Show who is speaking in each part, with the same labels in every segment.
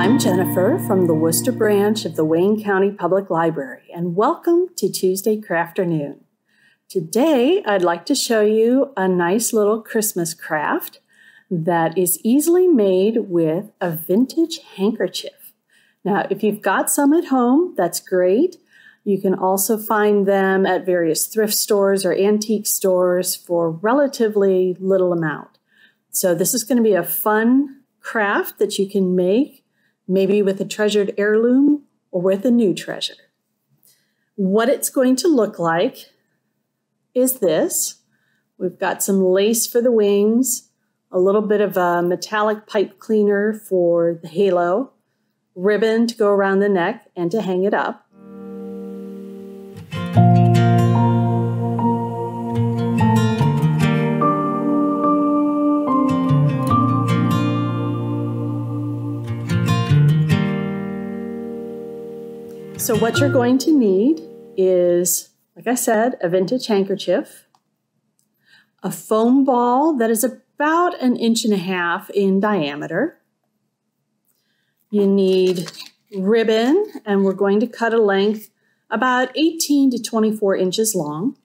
Speaker 1: I'm Jennifer from the Wooster branch of the Wayne County Public Library, and welcome to Tuesday Crafternoon. Today, I'd like to show you a nice little Christmas craft that is easily made with a vintage handkerchief. Now, if you've got some at home, that's great. You can also find them at various thrift stores or antique stores for relatively little amount. So this is going to be a fun craft that you can make, maybe with a treasured heirloom or with a new treasure. What it's going to look like is this. We've got some lace for the wings, a little bit of a metallic pipe cleaner for the halo, ribbon to go around the neck and to hang it up. What you're going to need is, like I said, a vintage handkerchief, a foam ball that is about an inch and a half in diameter. You need ribbon, and we're going to cut a length about 18 to 24 inches long.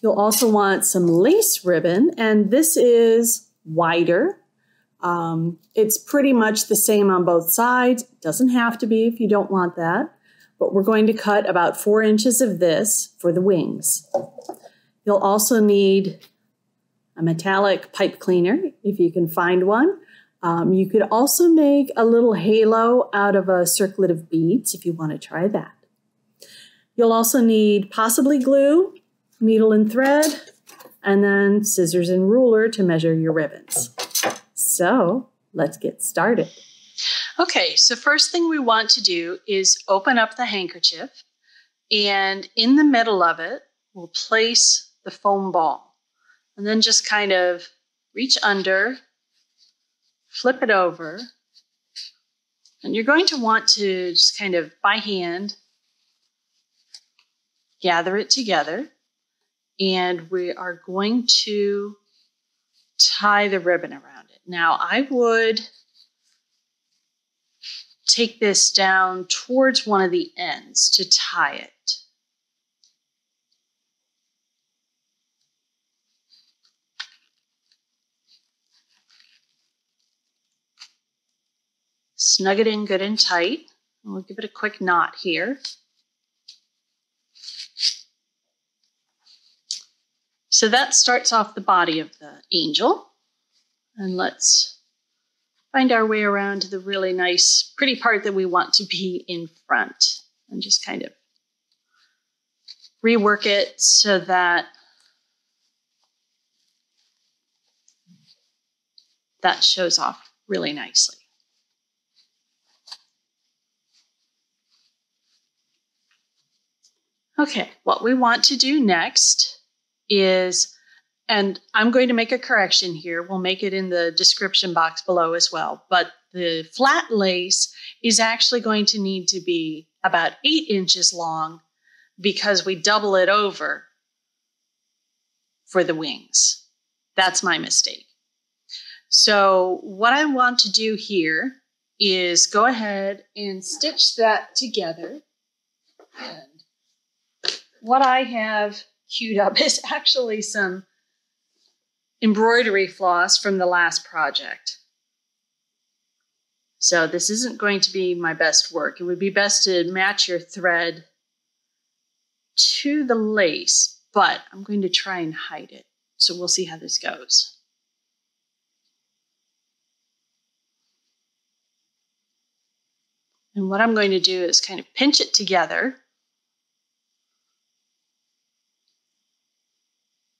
Speaker 1: You'll also want some lace ribbon, and this is wider um, it's pretty much the same on both sides. Doesn't have to be if you don't want that, but we're going to cut about four inches of this for the wings. You'll also need a metallic pipe cleaner if you can find one. Um, you could also make a little halo out of a circlet of beads if you want to try that. You'll also need possibly glue, needle and thread, and then scissors and ruler to measure your ribbons. So let's get started.
Speaker 2: Okay, so first thing we want to do is open up the handkerchief, and in the middle of it, we'll place the foam ball. And then just kind of reach under, flip it over, and you're going to want to just kind of by hand gather it together. And we are going to tie the ribbon around. It. Now I would take this down towards one of the ends to tie it. Snug it in good and tight. And we'll give it a quick knot here. So that starts off the body of the angel. And let's find our way around to the really nice, pretty part that we want to be in front and just kind of rework it so that that shows off really nicely. Okay, what we want to do next is and I'm going to make a correction here. We'll make it in the description box below as well. But the flat lace is actually going to need to be about eight inches long because we double it over for the wings. That's my mistake. So what I want to do here is go ahead and stitch that together. And what I have queued up is actually some embroidery floss from the last project. So this isn't going to be my best work. It would be best to match your thread to the lace, but I'm going to try and hide it. So we'll see how this goes. And what I'm going to do is kind of pinch it together.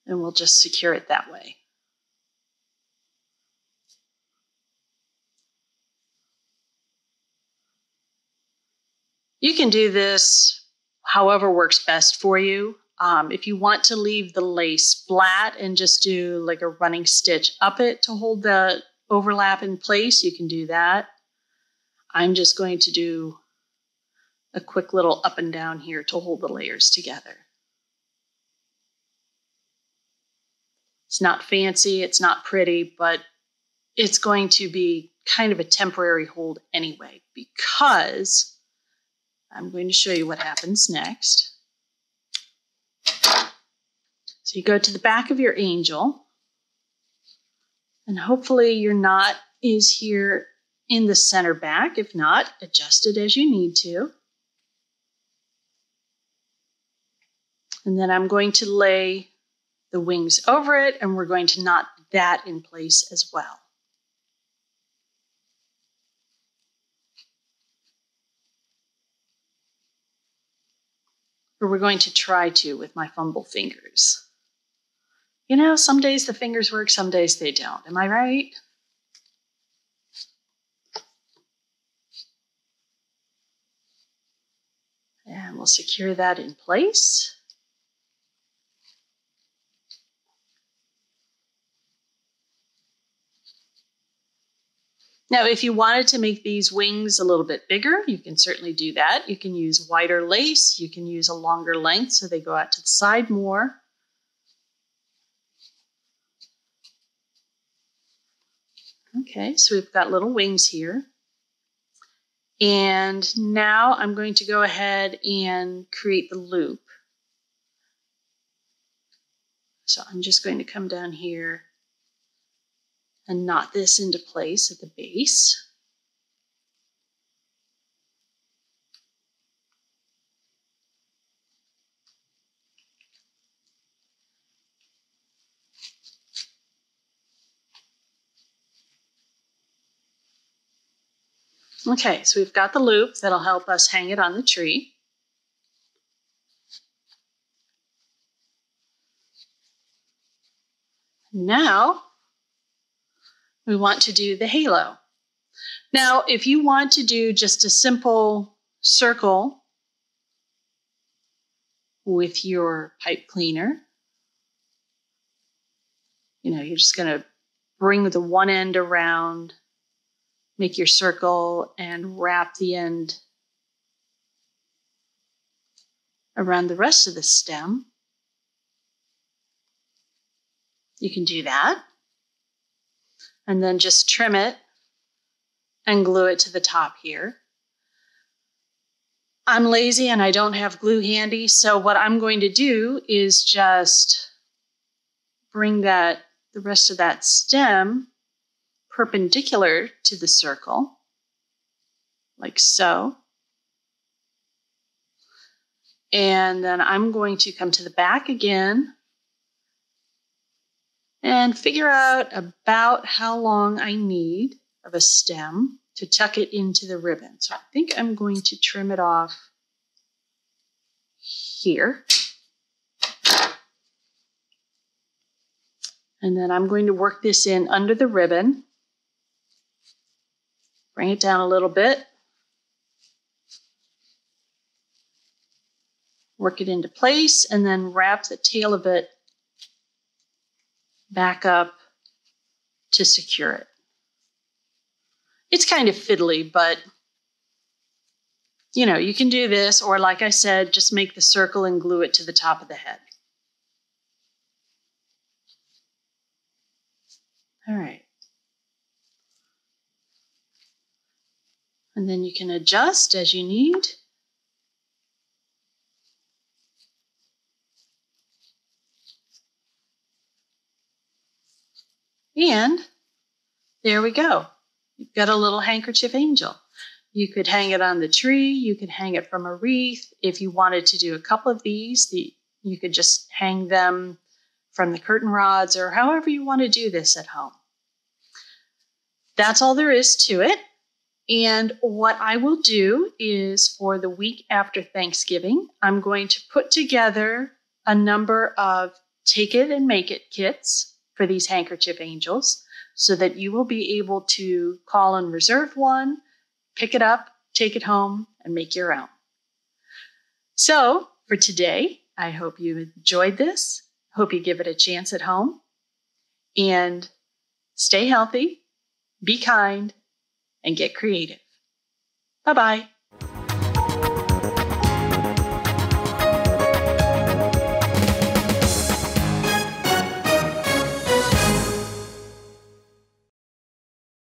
Speaker 2: And we'll just secure it that way. You can do this however works best for you. Um, if you want to leave the lace flat and just do like a running stitch up it to hold the overlap in place, you can do that. I'm just going to do a quick little up and down here to hold the layers together. It's not fancy, it's not pretty, but it's going to be kind of a temporary hold anyway, because I'm going to show you what happens next. So you go to the back of your angel, and hopefully your knot is here in the center back. If not, adjust it as you need to. And then I'm going to lay the wings over it, and we're going to knot that in place as well. Or we're going to try to with my fumble fingers. You know, some days the fingers work, some days they don't. Am I right? And we'll secure that in place. Now, if you wanted to make these wings a little bit bigger, you can certainly do that. You can use wider lace, you can use a longer length so they go out to the side more. Okay, so we've got little wings here. And now I'm going to go ahead and create the loop. So I'm just going to come down here and knot this into place at the base. Okay, so we've got the loop that'll help us hang it on the tree. Now we want to do the halo. Now, if you want to do just a simple circle with your pipe cleaner, you know, you're just going to bring the one end around, make your circle, and wrap the end around the rest of the stem. You can do that and then just trim it and glue it to the top here. I'm lazy and I don't have glue handy, so what I'm going to do is just bring that the rest of that stem perpendicular to the circle, like so. And then I'm going to come to the back again and figure out about how long I need of a stem to tuck it into the ribbon. So I think I'm going to trim it off here. And then I'm going to work this in under the ribbon. Bring it down a little bit. Work it into place and then wrap the tail of it back up to secure it. It's kind of fiddly, but you know, you can do this, or like I said, just make the circle and glue it to the top of the head. All right. And then you can adjust as you need. And there we go. You've got a little handkerchief angel. You could hang it on the tree. You could hang it from a wreath. If you wanted to do a couple of these, the, you could just hang them from the curtain rods or however you want to do this at home. That's all there is to it. And what I will do is for the week after Thanksgiving, I'm going to put together a number of take it and make it kits for these handkerchief angels so that you will be able to call and reserve one, pick it up, take it home, and make your own. So, for today, I hope you enjoyed this. Hope you give it a chance at home. And stay healthy, be kind, and get creative. Bye bye.